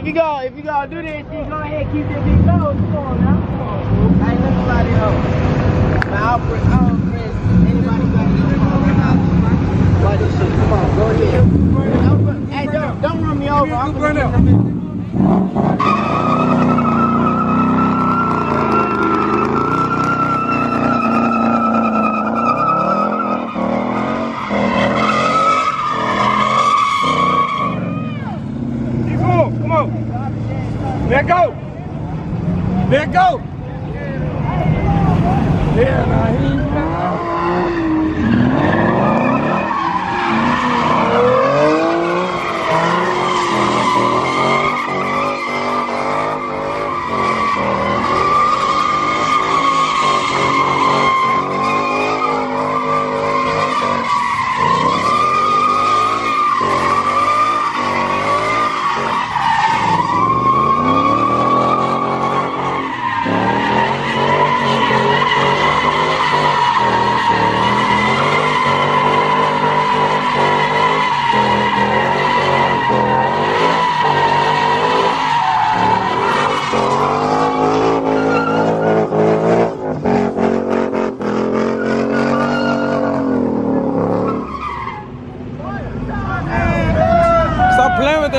if you go, if you go do this, then go ahead keep that big nose. Come on now, come on. I ain't nobody else. I'll anybody got. Why this shit? Come on, go ahead. Hey, don't, don't run me over. I'm gonna run. On. Let go.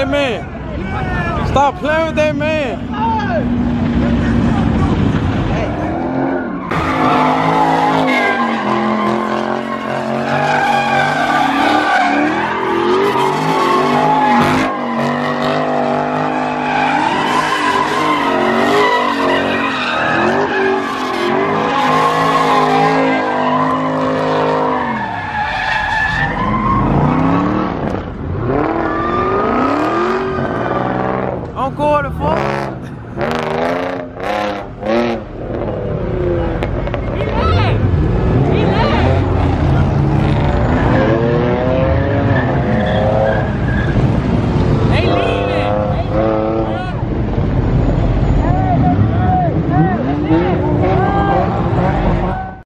that man. Stop playing with that man. Hey. go to.